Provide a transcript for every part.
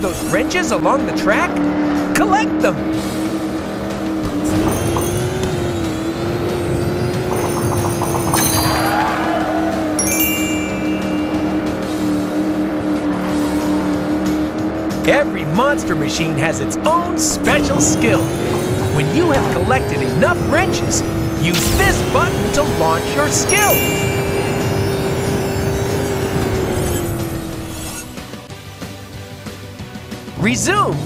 those wrenches along the track? Collect them! Every monster machine has its own special skill. When you have collected enough wrenches, use this button to launch your skill. Resume.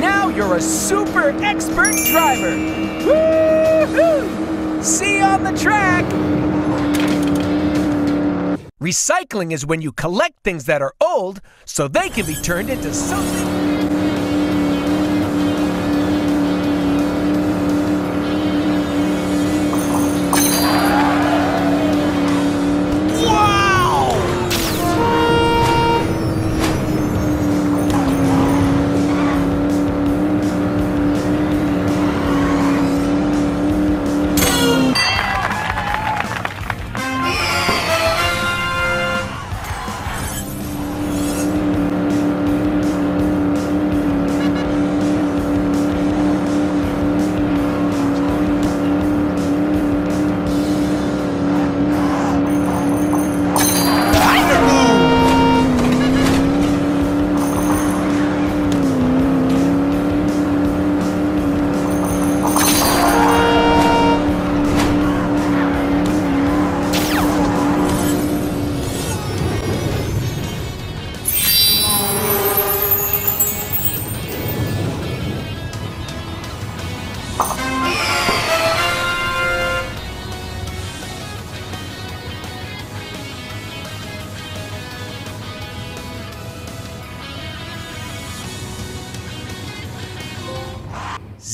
Now you're a super expert driver. Woo-hoo! See you on the track. Recycling is when you collect things that are old so they can be turned into something.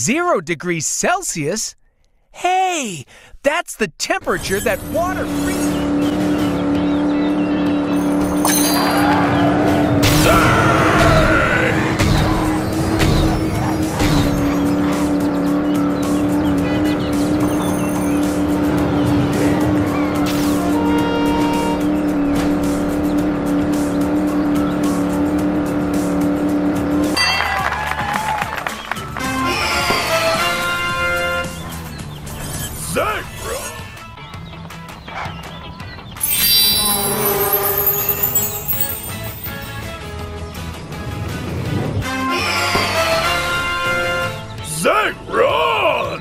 Zero degrees Celsius? Hey, that's the temperature that water freezes. Run!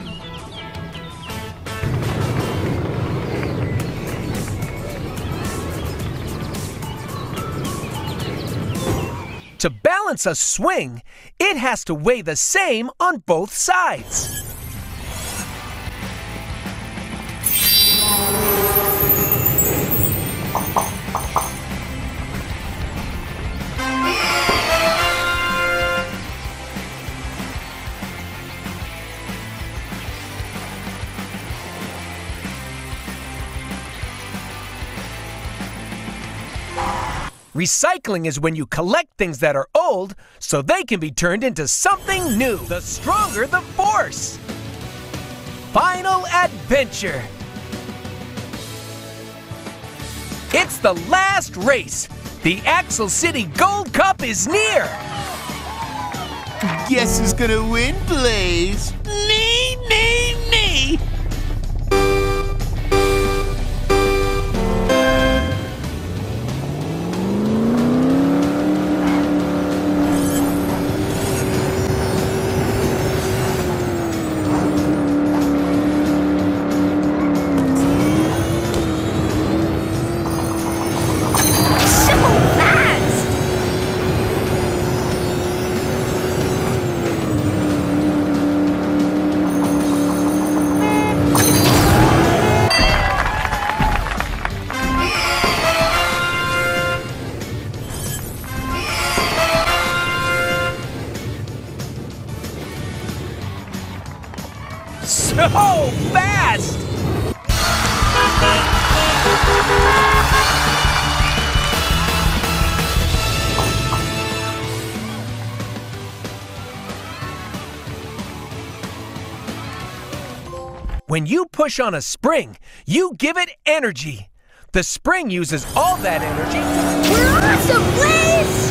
To balance a swing, it has to weigh the same on both sides. Recycling is when you collect things that are old so they can be turned into something new. The stronger the force. Final adventure. It's the last race. The Axle City Gold Cup is near. Guess who's gonna win, Blaze? So fast! When you push on a spring, you give it energy. The spring uses all that energy. We're awesome, Blaze!